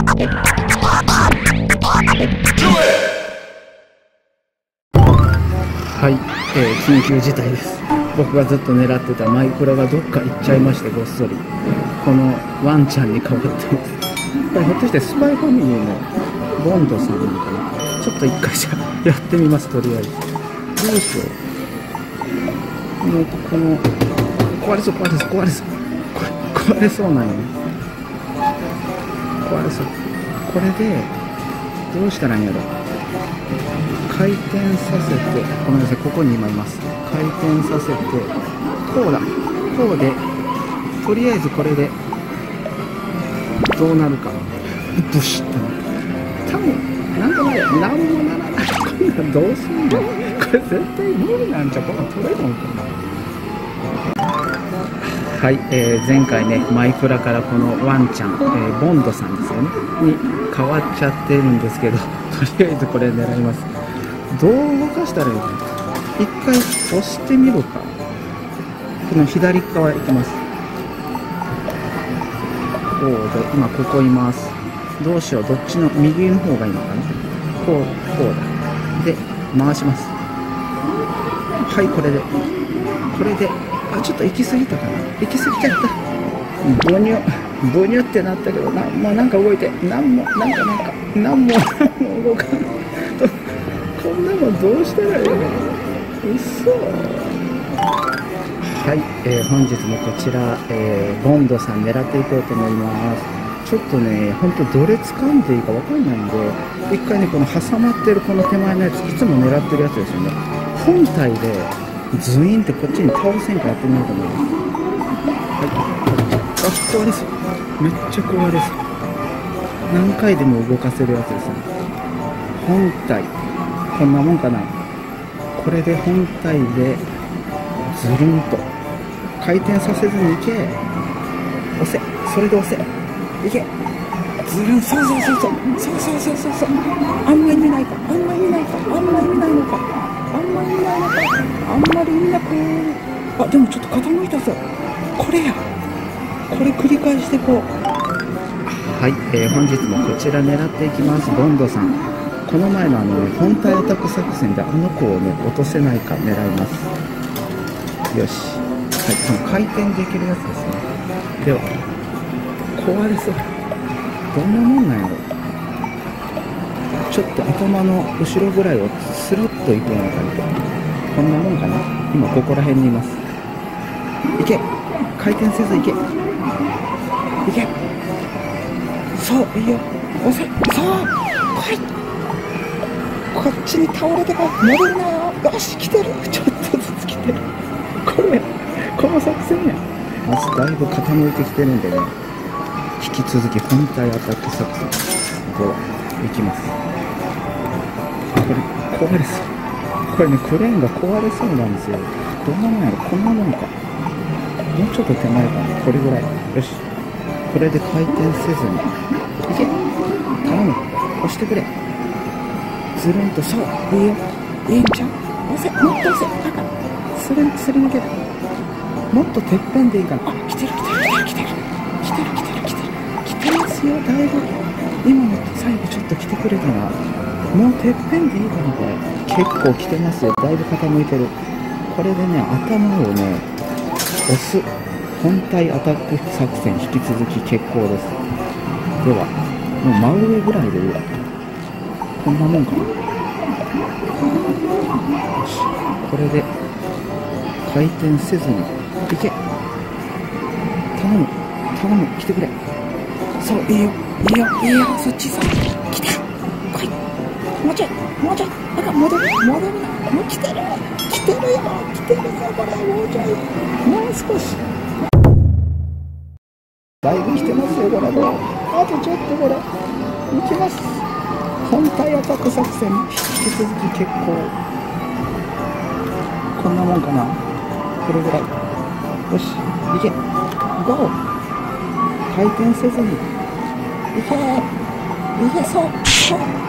はい、えー緊急事態です。僕がずっと狙ってたマイクラがどっか行っちゃいましてごっそり。このワンちゃんに変わってます。これひょっとしてスパイファミリーのボンドさんなのかな？ちょっと一回じゃあやってみますとりあえず。どうしよう？もうこの壊れそう壊れそう壊れそう。壊れそうなんよね壊れそうこれでどうしたらいいんやろ。回転させてごめんなさいここに今います。回転させてこうだ。こうでとりあえずこれでどうなるか。ブシッと。多分なんとなく何もならない。こんなんどうすんの。これ絶対無理なんちゃう。こんな取れるのかな。はい、えー前回ねマイクラからこのワンちゃん、えーボンドさんですよねに変わっちゃってるんですけど とりあえずこれ狙います。どう動かしたらいいの一回押してみるか。この左側行きます。こうで今ここいます。どうしよう。どっちの右の方がいいのかな。こうこうだ。で回します。はいこれで。これであちょっと行き過ぎたかな。行き過ぎちゃった。ブニュブニュってなったけどな。もうなんか動いて。なんもなんかなんか。なんもなんも動かないこんなのどうしたらいいの？嘘。はい、えー本日もこちら、えーボンドさん狙っていこうと思います。ちょっとね本当どれ掴んでいいかわかんないんで一回ねこの挟まってるこの手前のやついつも狙ってるやつですよね。本体でズインってこっちに倒せんかやってみようと思いますはい。あ壊れそうめっちゃ壊れそう何回でも動かせるやつです。ね本体こんなもんかな。これで本体でずるんと。回転させずにいけ。押せ。それで押せ。いけ。ずるんそうそうそうそう。そうそうそうそう。そうあんま意味ないかあんま意味ないかあんま意味ないのか。あんま意味なあんまり意味なくあでもちょっと傾いたぞ。これや。これ繰り返してこう。はい、えー本日もこちら狙っていきます。ボンドさん。この前のあの本体アタック作戦であの子をね落とせないか狙います。よし。はいこの回転できるやつですね。では。壊れそう。どんなもんなんやろちょっと頭の後ろぐらいをスルッといくような感じでこんなもんかな？今ここら辺にいます。いけ。回転せずいけ。いけ。そういいよ。押せ。そう。来い。こっちに倒れてこい。戻るなよ。よし来てる。ちょっとずつ来てる。これこの作戦や。まずだいぶ傾いてきてるんでね。引き続き本体アタック作戦。では。いきます。これ壊れそうこれねクレーンが壊れそうなんですよ。どんなもんやろ？こんなもんか。もうちょっと手前かな。これぐらい。よし。これで回転せずに。いけ。頼む。押してくれ。ずるんとそういいよ。いいんちゃう？押せもっと押せ。あかすりすり抜け。るもっとてっぺんでいいかな。あ来てる来てる来てる来てる。来てる来てる来てる。来てますよだいぶ。今の最後ちょっと来てくれたなもうてっぺんでいいかなこれ結構来てますよ。だいぶ傾いてる。これでね頭をね押す本体アタック作戦引き続き決行ですではもう真上ぐらいでいいわこんなもんかな。よしこれで回転せずに。いけ。頼む。頼む。来てくれ。そういいよ。いいよいいよ。そっちさ。来た来い。もうちょい。もうちょい。なんか戻る。戻るな。もう来てる。来てるよ。来てるよこれ。もうちょい。もう少し。だいぶ来てますよこれ。もうあとちょっとこれ。行きます。本体アタック作戦。引き続き結構。こんなもんかな。これぐらい。よし。行け。ゴー。回転せずに。你，你。